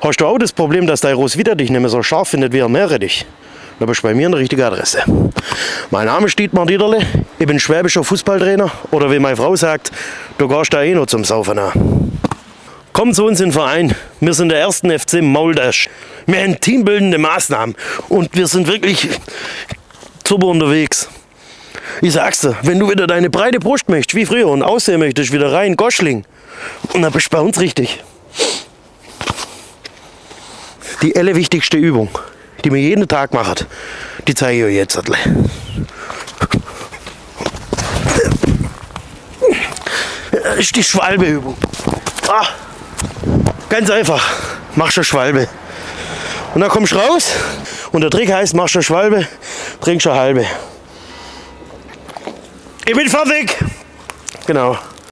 Hast du auch das Problem, dass dein Roswitha dich nicht mehr so scharf findet wie er Meerrettich? Da bist du bei mir an der richtigen Adresse. Mein Name ist Dietmar Dieterle, ich bin schwäbischer Fußballtrainer oder wie meine Frau sagt, du gehst da eh noch zum Saufen an. Komm zu uns in den Verein. Wir sind der ersten FC Mauldash. Wir haben teambildende Maßnahmen und wir sind wirklich super unterwegs. Ich sag's dir, wenn du wieder deine breite Brust möchtest, wie früher, und aussehen möchtest, wieder rein Goschling, dann bist du bei uns richtig. Die elle wichtigste Übung, die wir jeden Tag machen, die zeige ich euch jetzt. Das ist die Schwalbeübung. Ah, ganz einfach. Machst du Schwalbe. Und dann kommst du raus und der Trick heißt, machst du Schwalbe, trinkst du halbe. Ich bin fertig. Genau.